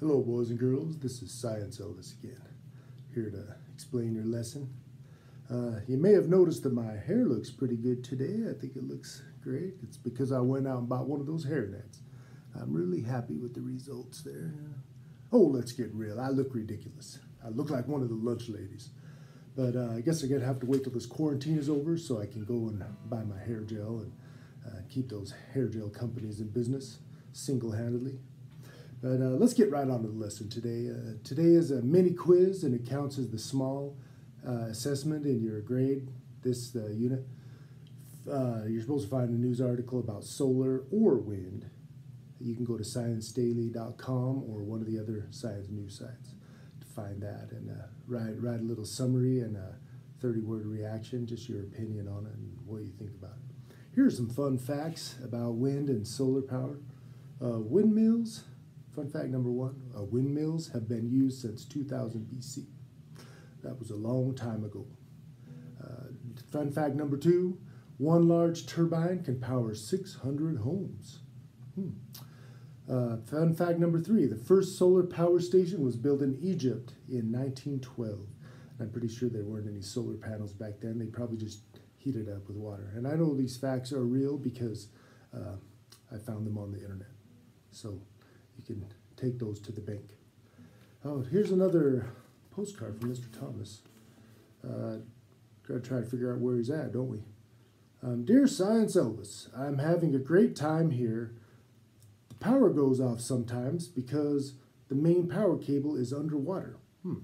Hello, boys and girls. This is Science Elvis again, here to explain your lesson. Uh, you may have noticed that my hair looks pretty good today. I think it looks great. It's because I went out and bought one of those hair nets. I'm really happy with the results there. Oh, let's get real. I look ridiculous. I look like one of the lunch ladies. But uh, I guess I'm going to have to wait till this quarantine is over so I can go and buy my hair gel and uh, keep those hair gel companies in business single handedly. But uh, let's get right on to the lesson today. Uh, today is a mini quiz and it counts as the small uh, assessment in your grade, this uh, unit. Uh, you're supposed to find a news article about solar or wind. You can go to sciencedaily.com or one of the other science news sites to find that and uh, write, write a little summary and a 30 word reaction, just your opinion on it and what you think about it. Here are some fun facts about wind and solar power. windmills Fun fact number one uh, windmills have been used since 2000 BC. That was a long time ago. Uh, fun fact number two one large turbine can power 600 homes. Hmm. Uh, fun fact number three the first solar power station was built in Egypt in 1912. I'm pretty sure there weren't any solar panels back then. They probably just heated up with water. And I know these facts are real because uh, I found them on the internet. So you can take those to the bank. Oh, here's another postcard from Mr. Thomas. Uh, gotta try to figure out where he's at, don't we? Um, Dear Science Elvis, I'm having a great time here. The power goes off sometimes because the main power cable is underwater. Hmm.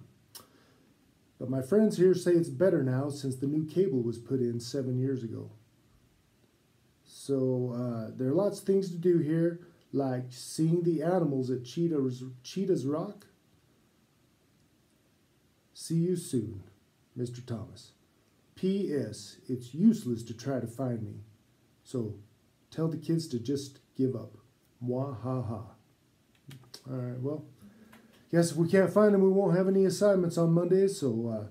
But my friends here say it's better now since the new cable was put in seven years ago. So uh, there are lots of things to do here like seeing the animals at Cheetah's, Cheetah's Rock. See you soon, Mr. Thomas. P.S. It's useless to try to find me. So tell the kids to just give up. Mwah ha ha. All right, well, guess if we can't find them, we won't have any assignments on Mondays. So uh,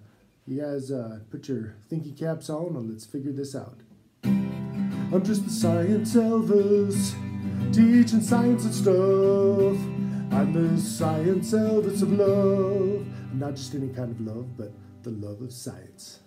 you guys uh, put your thinking caps on and let's figure this out. I'm just the science Elvis teaching science and stuff. I'm the science Elvis of love. Not just any kind of love, but the love of science.